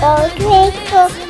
Gold Maker.